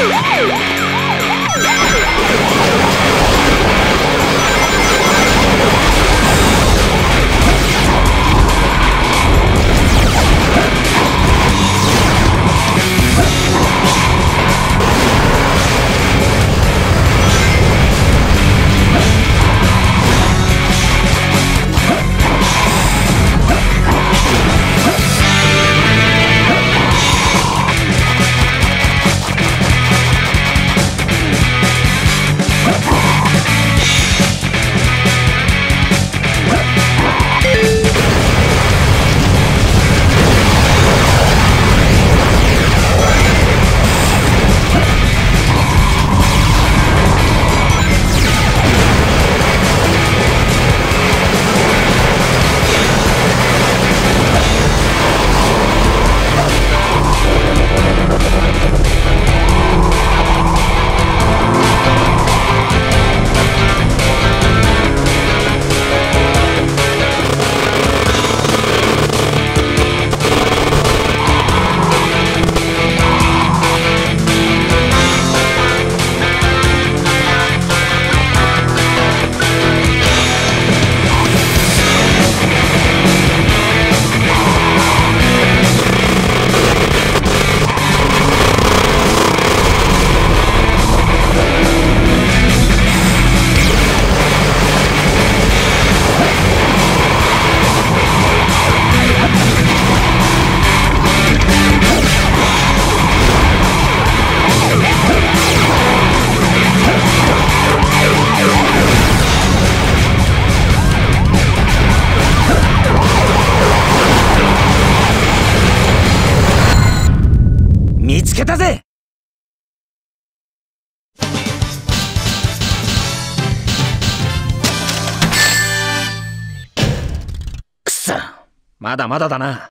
Woo! けたぜ。くそまだまだだな。